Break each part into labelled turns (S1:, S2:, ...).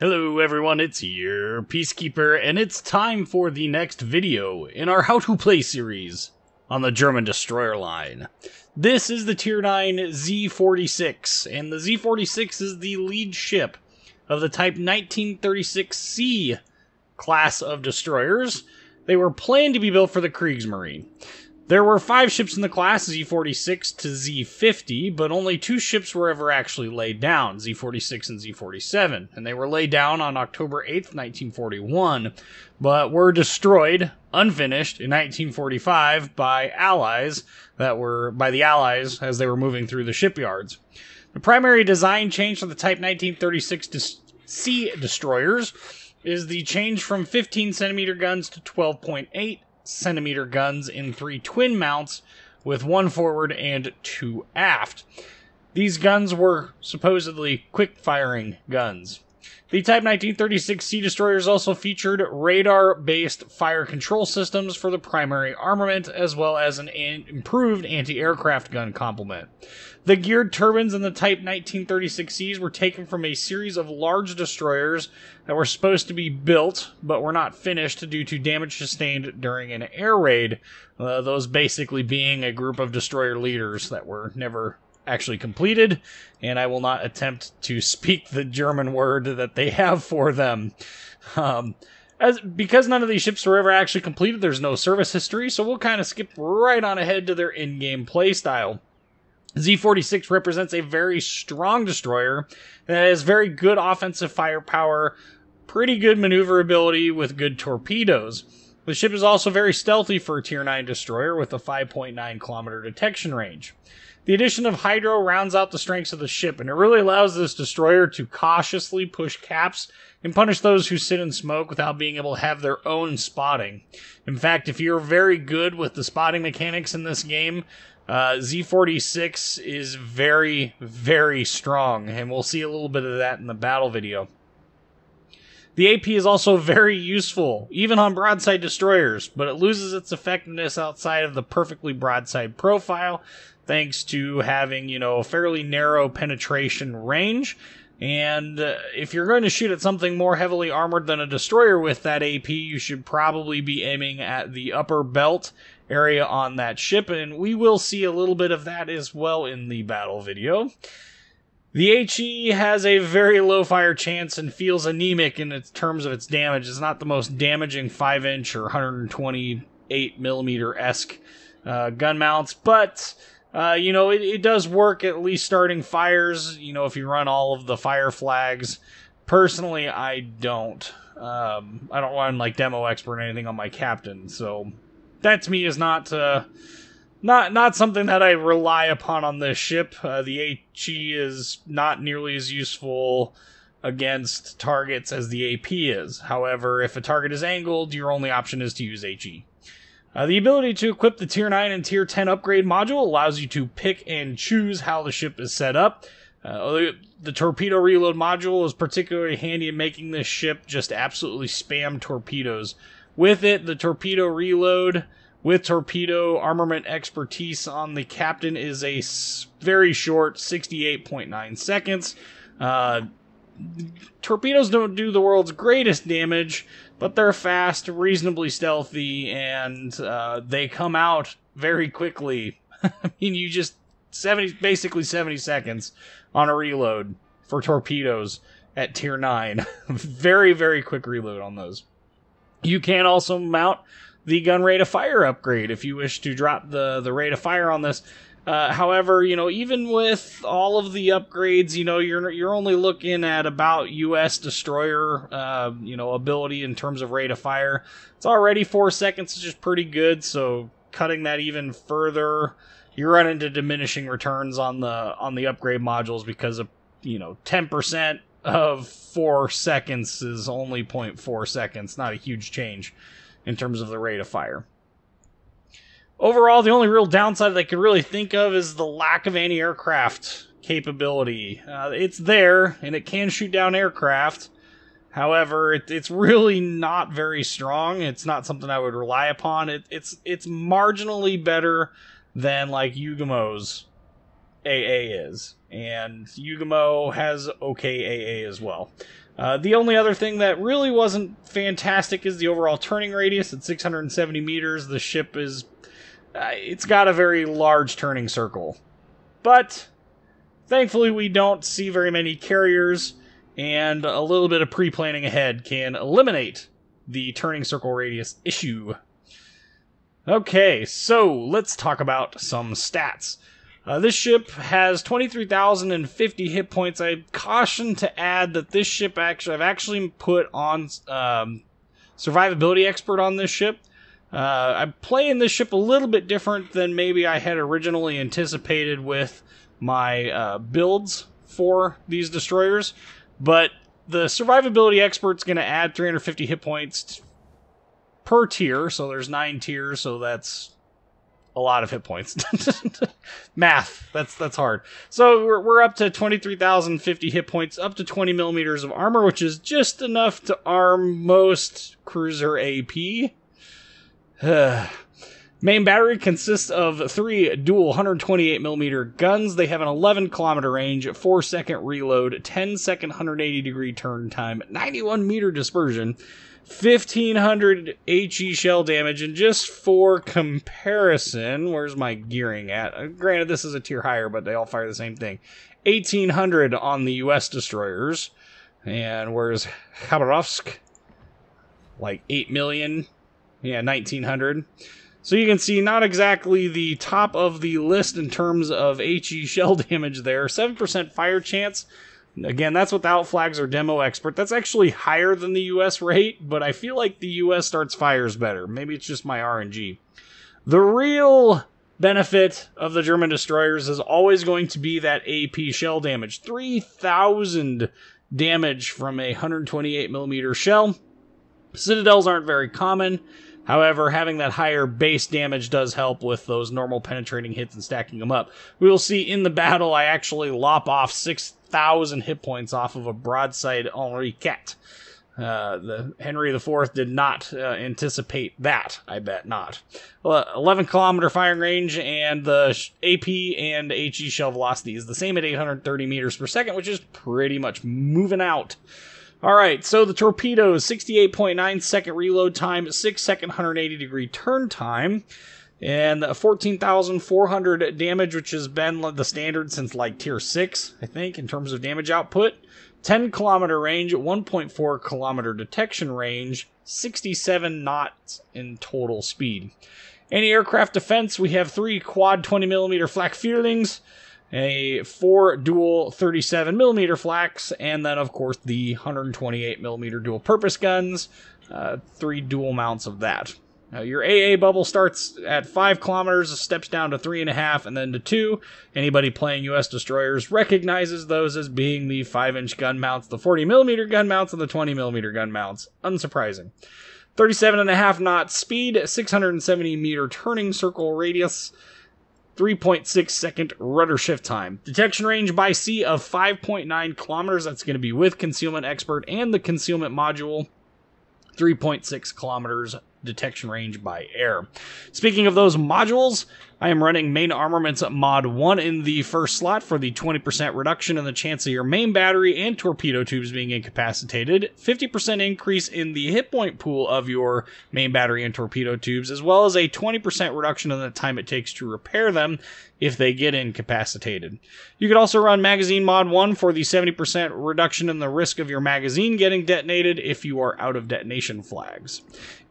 S1: Hello everyone, it's your Peacekeeper, and it's time for the next video in our How to Play series on the German destroyer line. This is the Tier 9 Z-46, and the Z-46 is the lead ship of the Type 1936C class of destroyers. They were planned to be built for the Kriegsmarine. There were five ships in the class, Z46 to Z50, but only two ships were ever actually laid down, Z46 and Z47, and they were laid down on October 8th, 1941, but were destroyed, unfinished, in 1945 by Allies that were, by the Allies as they were moving through the shipyards. The primary design change for the Type 1936 C destroyers is the change from 15 centimeter guns to 12.8 centimeter guns in three twin mounts with one forward and two aft. These guns were supposedly quick firing guns. The Type 1936 C destroyers also featured radar based fire control systems for the primary armament, as well as an improved anti aircraft gun complement. The geared turbines in the Type 1936Cs were taken from a series of large destroyers that were supposed to be built, but were not finished due to damage sustained during an air raid. Uh, those basically being a group of destroyer leaders that were never actually completed, and I will not attempt to speak the German word that they have for them. Um, as because none of these ships were ever actually completed, there's no service history, so we'll kind of skip right on ahead to their in-game playstyle. Z46 represents a very strong destroyer that has very good offensive firepower, pretty good maneuverability with good torpedoes. The ship is also very stealthy for a Tier 9 destroyer with a 5.9 kilometer detection range. The addition of Hydro rounds out the strengths of the ship, and it really allows this destroyer to cautiously push caps and punish those who sit in smoke without being able to have their own spotting. In fact, if you're very good with the spotting mechanics in this game, uh, Z46 is very, very strong, and we'll see a little bit of that in the battle video. The AP is also very useful, even on broadside destroyers, but it loses its effectiveness outside of the perfectly broadside profile, thanks to having, you know, a fairly narrow penetration range. And uh, if you're going to shoot at something more heavily armored than a destroyer with that AP, you should probably be aiming at the upper belt area on that ship, and we will see a little bit of that as well in the battle video. The HE has a very low fire chance and feels anemic in terms of its damage. It's not the most damaging 5 inch or 128 millimeter esque uh, gun mounts, but uh, you know, it, it does work at least starting fires, you know, if you run all of the fire flags. Personally, I don't. Um, I don't run like demo expert or anything on my captain, so that's me is not uh, not not something that I rely upon on this ship. Uh, the HE is not nearly as useful against targets as the AP is. However, if a target is angled, your only option is to use HE. Uh, the ability to equip the Tier 9 and Tier 10 upgrade module allows you to pick and choose how the ship is set up. Uh, the, the torpedo reload module is particularly handy in making this ship just absolutely spam torpedoes. With it, the torpedo reload with torpedo armament expertise on the captain is a very short 68.9 seconds. Uh, torpedoes don't do the world's greatest damage, but they're fast, reasonably stealthy, and uh, they come out very quickly. I mean, you just 70, basically 70 seconds on a reload for torpedoes at tier 9. very, very quick reload on those. You can also mount the gun rate of fire upgrade if you wish to drop the, the rate of fire on this. Uh, however, you know, even with all of the upgrades, you know, you're you're only looking at about U.S. destroyer, uh, you know, ability in terms of rate of fire. It's already four seconds, which is pretty good. So cutting that even further, you run into diminishing returns on the on the upgrade modules because of you know ten percent of four seconds is only 0.4 seconds. Not a huge change in terms of the rate of fire. Overall, the only real downside that I could really think of is the lack of anti aircraft capability. Uh, it's there, and it can shoot down aircraft. However, it, it's really not very strong. It's not something I would rely upon. It, it's it's marginally better than like Yugumo's AA is, and Yugumo has okay AA as well. Uh, the only other thing that really wasn't fantastic is the overall turning radius at 670 meters. The ship is. Uh, it's got a very large turning circle. But thankfully, we don't see very many carriers, and a little bit of pre planning ahead can eliminate the turning circle radius issue. Okay, so let's talk about some stats. Uh, this ship has 23,050 hit points. I caution to add that this ship actually, I've actually put on um, survivability expert on this ship. Uh, I'm playing this ship a little bit different than maybe I had originally anticipated with my uh, builds for these destroyers, but the survivability expert's going to add 350 hit points per tier, so there's nine tiers, so that's a lot of hit points. Math, that's that's hard. So we're, we're up to 23,050 hit points, up to 20 millimeters of armor, which is just enough to arm most cruiser AP. Main battery consists of three dual 128 millimeter guns. They have an 11 kilometer range, 4 second reload, 10 second 180 degree turn time, 91 meter dispersion, 1500 HE shell damage, and just for comparison, where's my gearing at? Uh, granted, this is a tier higher, but they all fire the same thing. 1800 on the US destroyers. And where's Khabarovsk? Like 8 million. Yeah, 1900. So you can see not exactly the top of the list in terms of HE shell damage there. 7% fire chance. Again, that's without flags or demo expert. That's actually higher than the US rate, but I feel like the US starts fires better. Maybe it's just my RNG. The real benefit of the German destroyers is always going to be that AP shell damage. 3,000 damage from a 128 millimeter shell. Citadels aren't very common. However, having that higher base damage does help with those normal penetrating hits and stacking them up. We will see in the battle I actually lop off 6,000 hit points off of a broadside Henri Quatre. Uh, the Henry IV did not uh, anticipate that. I bet not. 11 kilometer firing range, and the AP and HE shell velocity is the same at 830 meters per second, which is pretty much moving out. All right, so the torpedoes, 68.9 second reload time, 6 second 180 degree turn time, and 14,400 damage, which has been the standard since like tier 6, I think, in terms of damage output. 10 kilometer range, 1.4 kilometer detection range, 67 knots in total speed. Anti aircraft defense, we have three quad 20 millimeter flak Vierlings, a four dual 37 millimeter flaks, and then of course the 128 millimeter dual purpose guns, uh, three dual mounts of that. Now, your AA bubble starts at five kilometers, steps down to three and a half, and then to two. Anybody playing U.S. destroyers recognizes those as being the five-inch gun mounts, the 40 millimeter gun mounts, and the 20 millimeter gun mounts. Unsurprising. 37 and a half knot speed, 670 meter turning circle radius, 3.6 second rudder shift time. Detection range by sea of 5.9 kilometers. That's going to be with Concealment Expert and the Concealment Module. 3.6 kilometers detection range by air. Speaking of those modules, I am running main armaments mod 1 in the first slot for the 20% reduction in the chance of your main battery and torpedo tubes being incapacitated, 50% increase in the hit point pool of your main battery and torpedo tubes, as well as a 20% reduction in the time it takes to repair them if they get incapacitated. You could also run magazine mod 1 for the 70% reduction in the risk of your magazine getting detonated if you are out of detonation flags.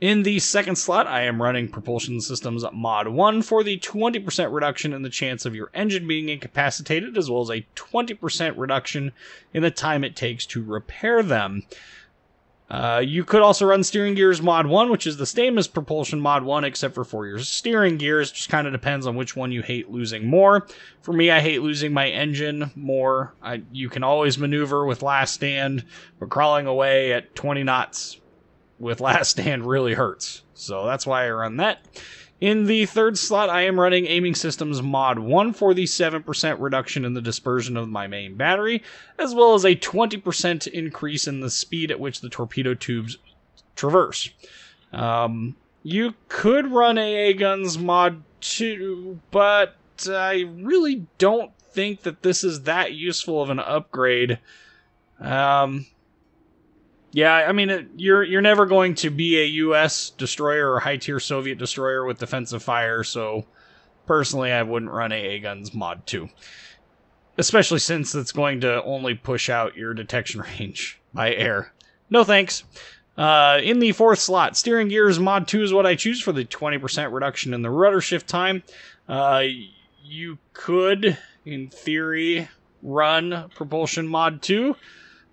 S1: In the second slot, I am running propulsion systems mod 1 for the 20% reduction in the chance of your engine being incapacitated, as well as a 20% reduction in the time it takes to repair them. Uh, you could also run steering gears mod 1, which is the same as propulsion mod 1, except for four years. Steering gears just kind of depends on which one you hate losing more. For me, I hate losing my engine more. I, you can always maneuver with last stand, but crawling away at 20 knots with last stand really hurts. So that's why I run that. In the third slot, I am running Aiming Systems Mod 1 for the 7% reduction in the dispersion of my main battery, as well as a 20% increase in the speed at which the torpedo tubes traverse. Um, you could run AA Guns Mod 2, but I really don't think that this is that useful of an upgrade. Um, yeah, I mean, it, you're you're never going to be a U.S. destroyer or high tier Soviet destroyer with defensive fire. So, personally, I wouldn't run AA guns mod two, especially since it's going to only push out your detection range by air. No thanks. Uh, in the fourth slot, steering gears mod 2 is what I choose for the 20% reduction in the rudder shift time. Uh, you could, in theory, run propulsion mod 2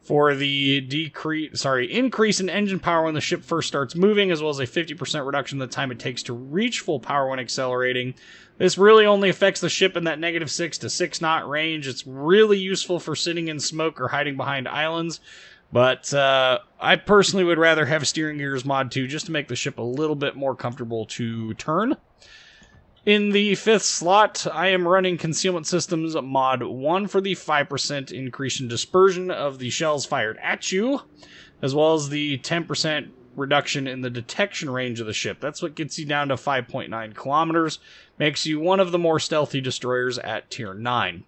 S1: for the decrease, sorry, increase in engine power when the ship first starts moving, as well as a 50% reduction in the time it takes to reach full power when accelerating. This really only affects the ship in that negative 6 to 6 knot range. It's really useful for sitting in smoke or hiding behind islands, but uh, I personally would rather have steering gears mod 2 just to make the ship a little bit more comfortable to turn. In the fifth slot, I am running Concealment Systems Mod 1 for the 5% increase in dispersion of the shells fired at you, as well as the 10% reduction in the detection range of the ship. That's what gets you down to 5.9 kilometers, makes you one of the more stealthy destroyers at Tier 9.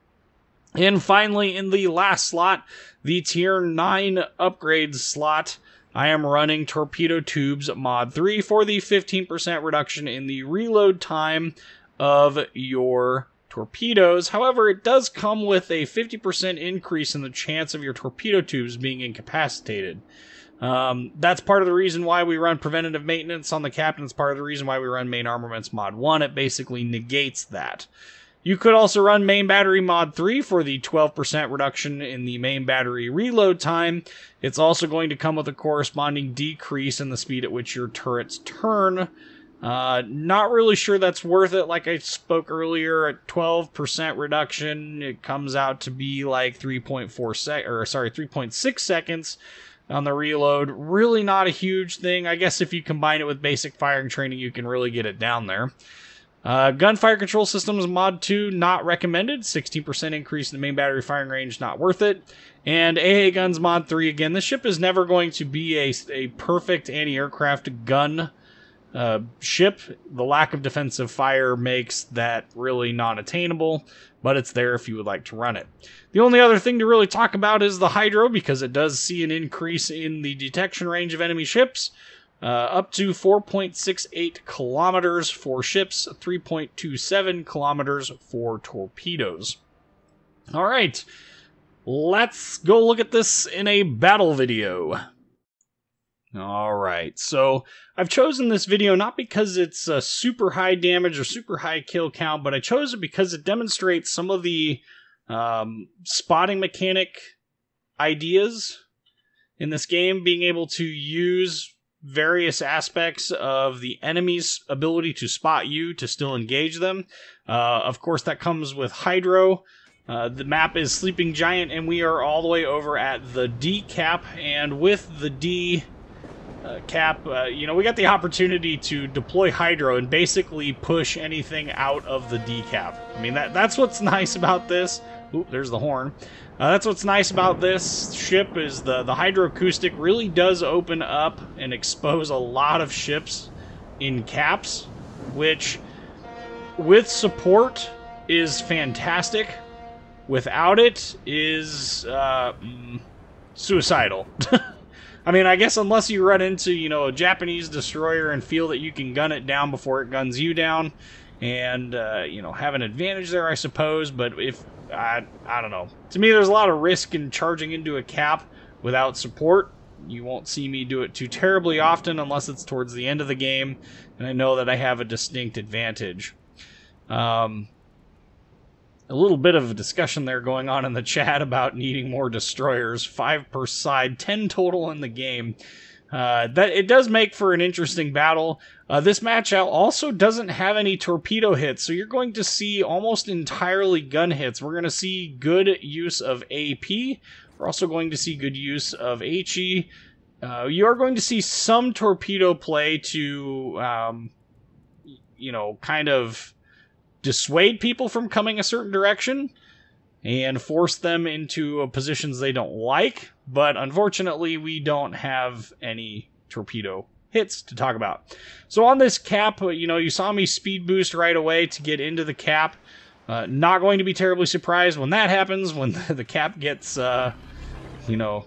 S1: And finally, in the last slot, the Tier 9 upgrades slot, I am running Torpedo Tubes Mod 3 for the 15% reduction in the reload time of your torpedoes. However, it does come with a 50% increase in the chance of your torpedo tubes being incapacitated. Um, that's part of the reason why we run preventative maintenance on the captain. It's part of the reason why we run main armaments mod 1. It basically negates that. You could also run main battery mod 3 for the 12% reduction in the main battery reload time. It's also going to come with a corresponding decrease in the speed at which your turrets turn. Uh, not really sure that's worth it. Like I spoke earlier, at 12% reduction, it comes out to be like 3.4 sec, or sorry, 3.6 seconds on the reload. Really not a huge thing. I guess if you combine it with basic firing training, you can really get it down there. Uh, gunfire control systems mod 2 not recommended. 16% increase in the main battery firing range not worth it. And aa guns mod 3 again this ship is never going to be a, a perfect anti-aircraft gun uh, ship. The lack of defensive fire makes that really not attainable but it's there if you would like to run it. The only other thing to really talk about is the hydro because it does see an increase in the detection range of enemy ships uh, up to 4.68 kilometers for ships, 3.27 kilometers for torpedoes. All right, let's go look at this in a battle video. All right, so I've chosen this video not because it's a super high damage or super high kill count, but I chose it because it demonstrates some of the um, spotting mechanic ideas in this game, being able to use various aspects of the enemy's ability to spot you to still engage them. Uh, of course, that comes with Hydro. Uh, the map is Sleeping Giant, and we are all the way over at the D cap. And with the D uh, cap, uh, you know, we got the opportunity to deploy Hydro and basically push anything out of the D cap. I mean, that that's what's nice about this. Oop, there's the horn. Uh, that's what's nice about this ship is the, the hydroacoustic really does open up and expose a lot of ships in caps, which with support is fantastic. Without it is uh, mm, suicidal. I mean, I guess unless you run into, you know, a Japanese destroyer and feel that you can gun it down before it guns you down, and, uh, you know, have an advantage there, I suppose. But if I, I don't know. To me, there's a lot of risk in charging into a cap without support. You won't see me do it too terribly often unless it's towards the end of the game, and I know that I have a distinct advantage. Um, a little bit of a discussion there going on in the chat about needing more destroyers. Five per side, ten total in the game. Uh, that it does make for an interesting battle. Uh, this match also doesn't have any torpedo hits, so you're going to see almost entirely gun hits. We're going to see good use of AP. We're also going to see good use of HE. Uh, you are going to see some torpedo play to, um, you know, kind of dissuade people from coming a certain direction and force them into positions they don't like. But unfortunately, we don't have any torpedo hits to talk about. So on this cap, uh, you know, you saw me speed boost right away to get into the cap. Uh, not going to be terribly surprised when that happens, when the, the cap gets, uh, you know,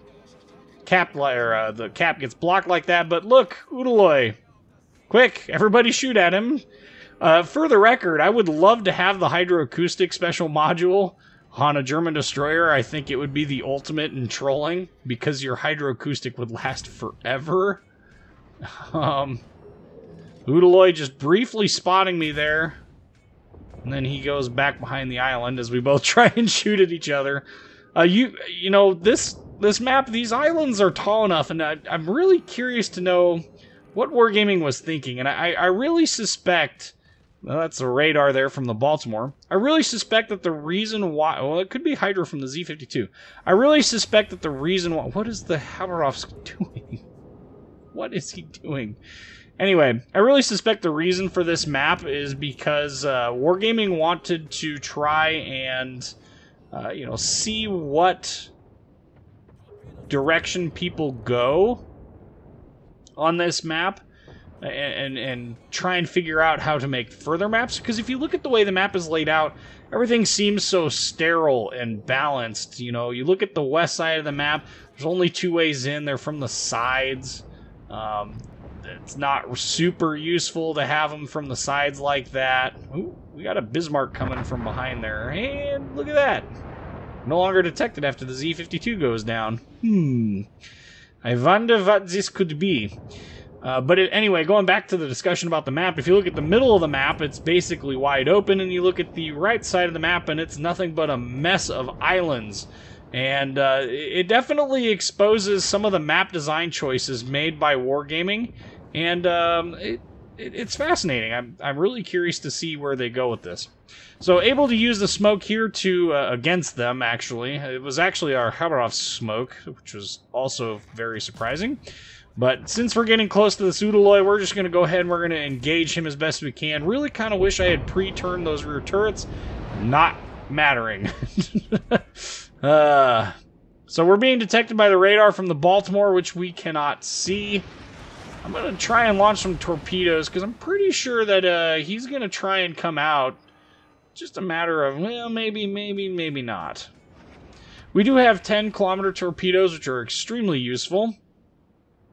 S1: cap or uh, the cap gets blocked like that. But look, Udaloy, quick, everybody shoot at him. Uh, for the record, I would love to have the hydroacoustic special module on a German destroyer. I think it would be the ultimate in trolling because your hydroacoustic would last forever. Um, Udaloy just briefly spotting me there. And then he goes back behind the island as we both try and shoot at each other. Uh, you you know this this map, these islands are tall enough, and I, am really curious to know what Wargaming was thinking. And I, I really suspect well, that's the radar there from the Baltimore. I really suspect that the reason why, well, it could be Hydro from the Z52. I really suspect that the reason why, what is the Khabarovsk doing? what is he doing? Anyway, I really suspect the reason for this map is because uh, Wargaming wanted to try and, uh, you know, see what direction people go on this map and, and, try and figure out how to make further maps. Because if you look at the way the map is laid out, everything seems so sterile and balanced. You know, you look at the west side of the map, there's only two ways in, they're from the sides. Um, it's not super useful to have them from the sides like that. Ooh, we got a Bismarck coming from behind there. And look at that. No longer detected after the Z-52 goes down. Hmm. I wonder what this could be. Uh, but it, anyway, going back to the discussion about the map, if you look at the middle of the map, it's basically wide open, and you look at the right side of the map, and it's nothing but a mess of islands. And uh, it definitely exposes some of the map design choices made by Wargaming and um, it, it, it's fascinating. I'm I'm really curious to see where they go with this. So able to use the smoke here to uh, against them. Actually, it was actually our Khabarovsk smoke, which was also very surprising. But since we're getting close to the Udaloy, we're just going to go ahead and we're going to engage him as best we can. Really kind of wish I had pre-turned those rear turrets. Not mattering. uh, so we're being detected by the radar from the Baltimore, which we cannot see. I'm going to try and launch some torpedoes because I'm pretty sure that uh, he's going to try and come out. Just a matter of, well, maybe, maybe, maybe not. We do have 10 kilometer torpedoes, which are extremely useful.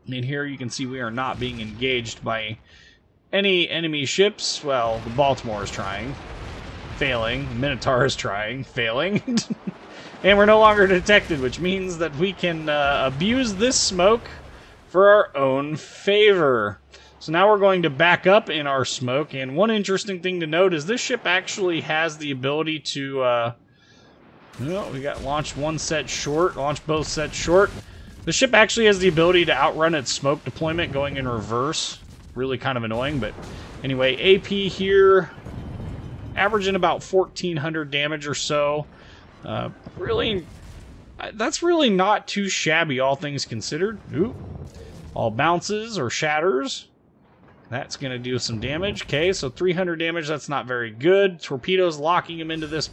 S1: And here you can see we are not being engaged by any enemy ships. Well, the Baltimore is trying, failing. Minotaur is trying, failing. and we're no longer detected, which means that we can uh, abuse this smoke for our own favor. So now we're going to back up in our smoke, and one interesting thing to note is this ship actually has the ability to, uh, well, we got launched one set short, launched both sets short. The ship actually has the ability to outrun its smoke deployment going in reverse. Really kind of annoying, but anyway, AP here, averaging about 1,400 damage or so. Uh, really, that's really not too shabby, all things considered. Ooh, all bounces or shatters. That's going to do some damage. Okay, so 300 damage, that's not very good. Torpedoes locking him into this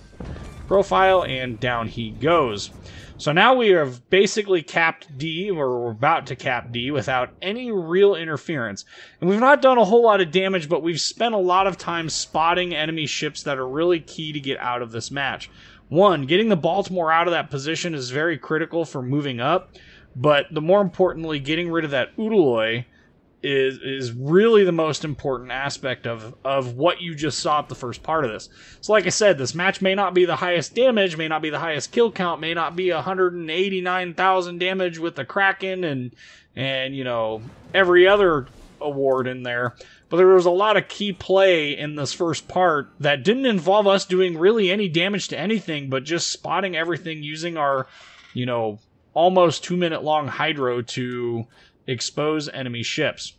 S1: profile, and down he goes. So now we have basically capped D, or we're about to cap D, without any real interference. And we've not done a whole lot of damage, but we've spent a lot of time spotting enemy ships that are really key to get out of this match. One, getting the Baltimore out of that position is very critical for moving up. But the more importantly, getting rid of that Udaloy is is really the most important aspect of of what you just saw at the first part of this. So like I said, this match may not be the highest damage, may not be the highest kill count, may not be 189,000 damage with the Kraken and and you know every other award in there. But there was a lot of key play in this first part that didn't involve us doing really any damage to anything, but just spotting everything using our, you know, almost two minute long hydro to expose enemy ships.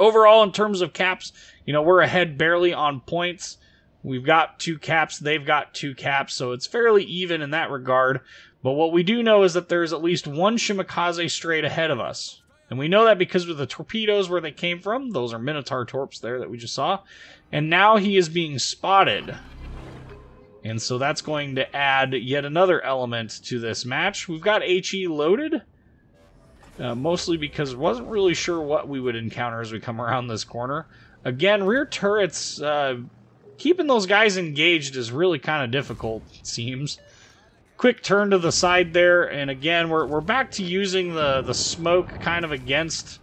S1: Overall, in terms of caps, you know, we're ahead barely on points. We've got two caps, they've got two caps, so it's fairly even in that regard. But what we do know is that there's at least one Shimakaze straight ahead of us. And we know that because of the torpedoes where they came from. Those are Minotaur torps there that we just saw. And now he is being spotted. And so that's going to add yet another element to this match. We've got HE loaded, uh, mostly because wasn't really sure what we would encounter as we come around this corner. Again, rear turrets, uh, keeping those guys engaged is really kind of difficult, it seems. Quick turn to the side there, and again, we're, we're back to using the, the smoke kind of against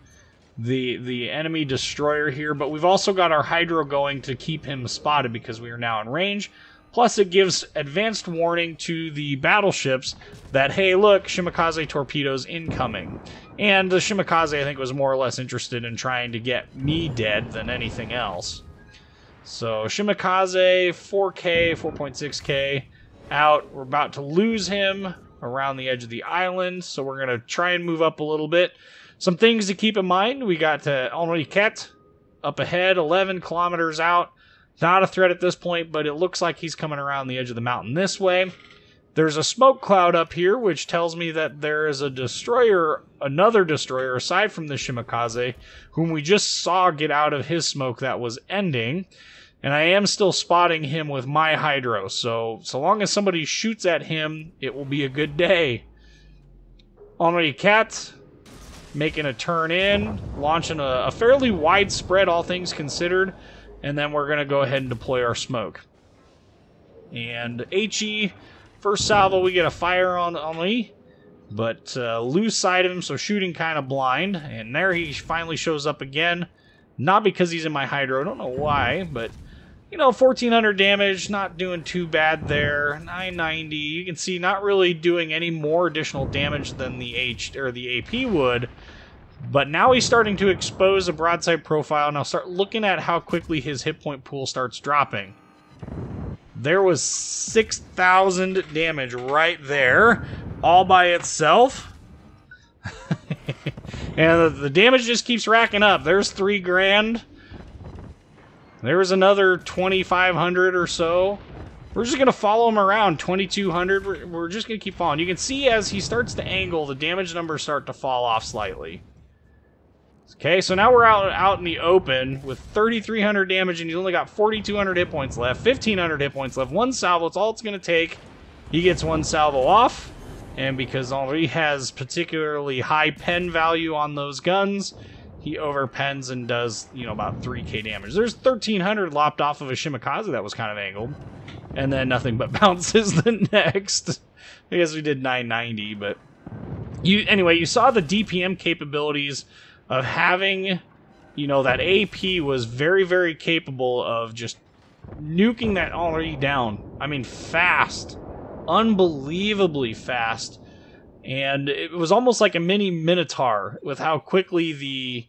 S1: the the enemy destroyer here, but we've also got our Hydro going to keep him spotted because we are now in range. Plus, it gives advanced warning to the battleships that, hey, look, Shimakaze torpedoes incoming. And the Shimakaze, I think, was more or less interested in trying to get me dead than anything else. So, Shimakaze, 4K, 4.6K, out. We're about to lose him around the edge of the island, so we're going to try and move up a little bit. Some things to keep in mind we got uh, Henri Quatre up ahead, 11 kilometers out. Not a threat at this point, but it looks like he's coming around the edge of the mountain this way. There's a smoke cloud up here, which tells me that there is a destroyer, another destroyer aside from the Shimakaze, whom we just saw get out of his smoke that was ending. And I am still spotting him with my Hydro, so so long as somebody shoots at him, it will be a good day. Henri Quatre making a turn in, launching a, a fairly widespread, all things considered and then we're going to go ahead and deploy our smoke. And HE, first salvo, we get a fire on, Lee, but uh, lose sight of him, so shooting kind of blind. And there he finally shows up again. Not because he's in my Hydro, I don't know why, but you know, 1400 damage, not doing too bad there. 990, you can see not really doing any more additional damage than the H or the AP would. But now he's starting to expose a broadside profile. Now start looking at how quickly his hit point pool starts dropping. There was 6,000 damage right there, all by itself. and the damage just keeps racking up. There's three grand. There's another 2,500 or so. We're just going to follow him around, 2,200. We're, we're just going to keep following. You can see as he starts to angle, the damage numbers start to fall off slightly. Okay, so now we're out out in the open with 3,300 damage, and he's only got 4,200 hit points left, 1,500 hit points left. One salvo, it's all it's going to take. He gets one salvo off, and because Henri has particularly high pen value on those guns, he overpens and does, you know, about 3k damage. There's 1,300 lopped off of a Shimakaze that was kind of angled, and then nothing but bounces the next. I guess we did 990, but... you Anyway, you saw the DPM capabilities of having, you know, that AP was very, very capable of just nuking that already down. I mean, fast. Unbelievably fast. And it was almost like a mini Minotaur with how quickly the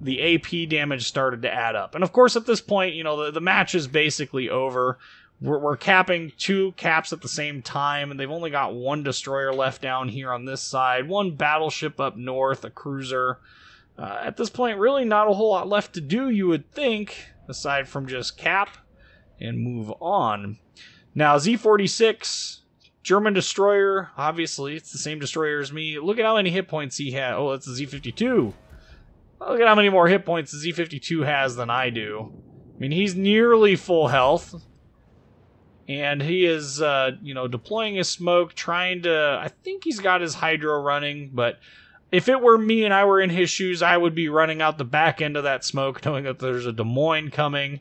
S1: the AP damage started to add up. And of course, at this point, you know, the, the match is basically over. We're, we're, capping two caps at the same time, and they've only got one destroyer left down here on this side, one battleship up north, a cruiser, uh, at this point, really not a whole lot left to do, you would think, aside from just cap and move on. Now, Z46, German destroyer, obviously, it's the same destroyer as me. Look at how many hit points he had. Oh, that's the Z52. Look at how many more hit points the Z52 has than I do. I mean, he's nearly full health. And he is, uh, you know, deploying his smoke, trying to. I think he's got his Hydro running, but if it were me and I were in his shoes, I would be running out the back end of that smoke, knowing that there's a Des Moines coming.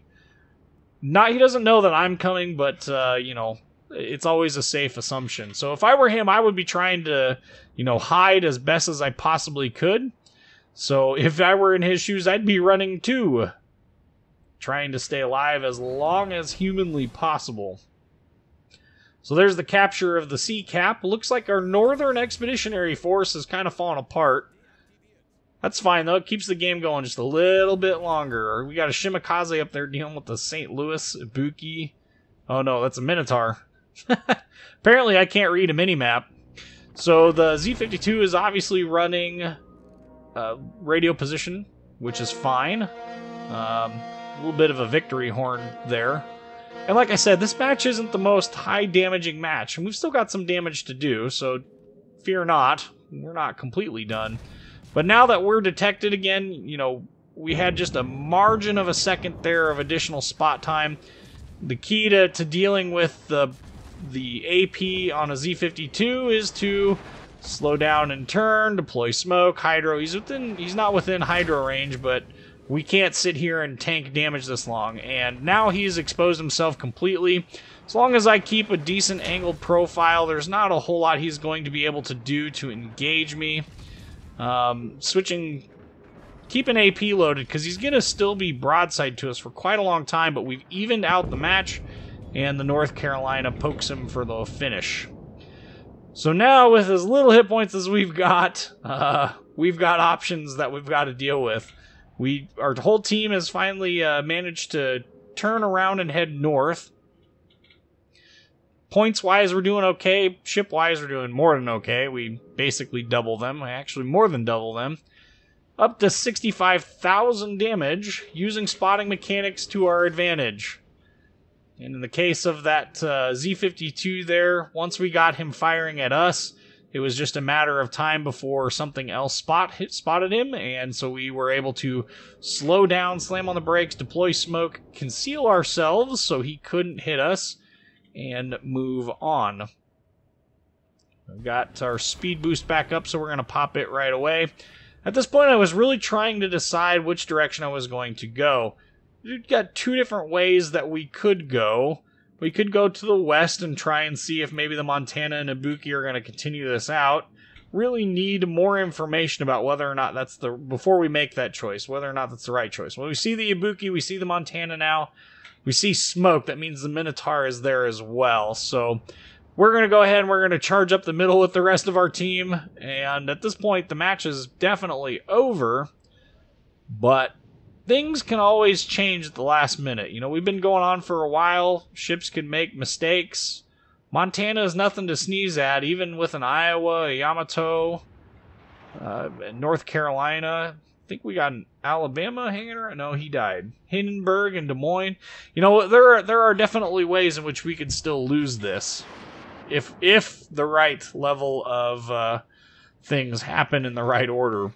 S1: Not he doesn't know that I'm coming, but uh, you know, it's always a safe assumption. So if I were him, I would be trying to, you know, hide as best as I possibly could. So if I were in his shoes, I'd be running too, trying to stay alive as long as humanly possible. So there's the capture of the C cap. Looks like our northern expeditionary force has kind of fallen apart. That's fine though. It keeps the game going just a little bit longer. We got a Shimakaze up there dealing with the St. Louis Ibuki. Oh no, that's a Minotaur. Apparently, I can't read a mini map. So the Z52 is obviously running uh, radio position, which is fine. Um, a little bit of a victory horn there. And like I said, this match isn't the most high damaging match, and we've still got some damage to do, so fear not. We're not completely done. But now that we're detected again, you know, we had just a margin of a second there of additional spot time. The key to, to dealing with the the AP on a Z52 is to slow down and turn, deploy smoke, hydro. He's within he's not within hydro range, but we can't sit here and tank damage this long. And now he's exposed himself completely. As long as I keep a decent angled profile, there's not a whole lot he's going to be able to do to engage me. Um, switching, keeping AP loaded, because he's going to still be broadside to us for quite a long time, but we've evened out the match, and the North Carolina pokes him for the finish. So now, with as little hit points as we've got, uh, we've got options that we've got to deal with. We our whole team has finally uh, managed to turn around and head north. Points wise, we're doing okay. Ship wise, we're doing more than okay. We basically double them, actually more than double them. Up to 65,000 damage using spotting mechanics to our advantage. And in the case of that uh, Z 52 there, once we got him firing at us, it was just a matter of time before something else spot hit, spotted him, and so we were able to slow down, slam on the brakes, deploy smoke, conceal ourselves so he couldn't hit us, and move on. We've got our speed boost back up, so we're going to pop it right away. At this point, I was really trying to decide which direction I was going to go. We've got two different ways that we could go. We could go to the west and try and see if maybe the Montana and Ibuki are going to continue this out. Really need more information about whether or not that's the before we make that choice, whether or not that's the right choice. When we see the Ibuki, we see the Montana now. We see smoke. That means the Minotaur is there as well. So we're going to go ahead and we're going to charge up the middle with the rest of our team. And at this point, the match is definitely over. But things can always change at the last minute. You know, we've been going on for a while. Ships can make mistakes. Montana is nothing to sneeze at, even with an Iowa, a Yamato, uh, North Carolina. I think we got an Alabama hanging around. No, he died. Hindenburg and Des Moines. You know, there are there are definitely ways in which we could still lose this, if if the right level of uh, things happen in the right order.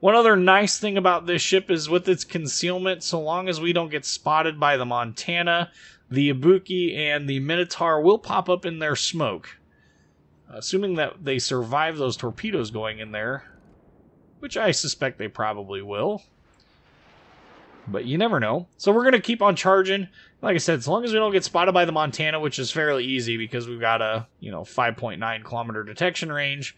S1: One other nice thing about this ship is with its concealment, so long as we don't get spotted by the Montana, the Ibuki and the Minotaur will pop up in their smoke. Assuming that they survive those torpedoes going in there, which I suspect they probably will. But you never know. So we're going to keep on charging. Like I said, as long as we don't get spotted by the Montana, which is fairly easy because we've got a, you know, 5.9 kilometer detection range,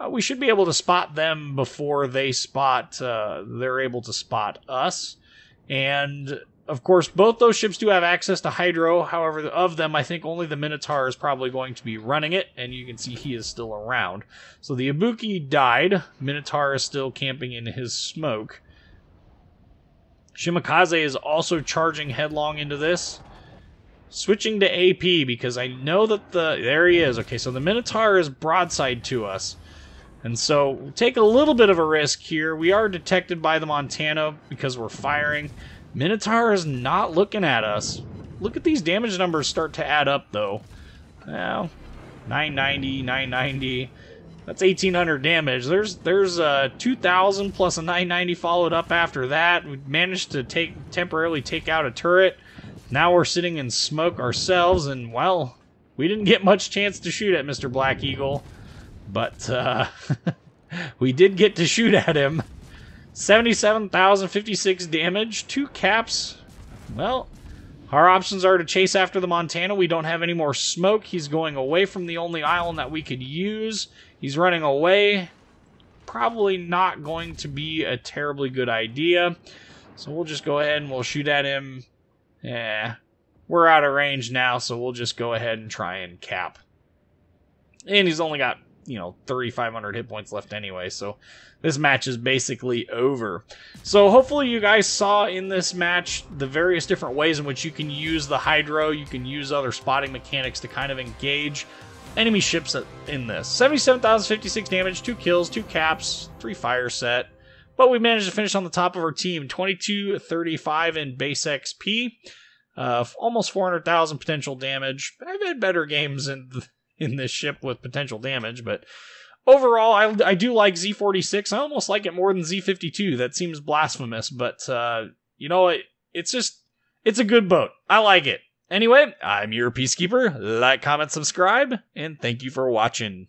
S1: uh, we should be able to spot them before they spot uh, they're able to spot us. And of course both those ships do have access to hydro. However of them i think only the minotaur is probably going to be running it and you can see he is still around. So the ibuki died. Minotaur is still camping in his smoke. Shimakaze is also charging headlong into this. Switching to ap because i know that the there he is. Okay so the minotaur is broadside to us and so take a little bit of a risk here. We are detected by the Montana because we're firing. Minotaur is not looking at us. Look at these damage numbers start to add up, though. Well, 990, 990. That's 1800 damage. There's there's uh, 2000 plus a 990 followed up after that. We managed to take temporarily take out a turret. Now we're sitting in smoke ourselves, and well, we didn't get much chance to shoot at Mr. Black Eagle. But uh, we did get to shoot at him. 77,056 damage, two caps. Well, our options are to chase after the Montana. We don't have any more smoke. He's going away from the only island that we could use. He's running away. Probably not going to be a terribly good idea. So we'll just go ahead and we'll shoot at him. Yeah, we're out of range now, so we'll just go ahead and try and cap. And he's only got you know 3500 hit points left anyway so this match is basically over. So hopefully you guys saw in this match the various different ways in which you can use the hydro you can use other spotting mechanics to kind of engage enemy ships in this. 77056 damage two kills two caps three fire set but we managed to finish on the top of our team. 2235 in base xp uh, almost 400,000 potential damage. I've had better games in in this ship with potential damage, but overall, I, I do like Z46. I almost like it more than Z52. That seems blasphemous, but uh, you know, it, it's just it's a good boat. I like it. Anyway, I'm your peacekeeper. Like, comment, subscribe, and thank you for watching.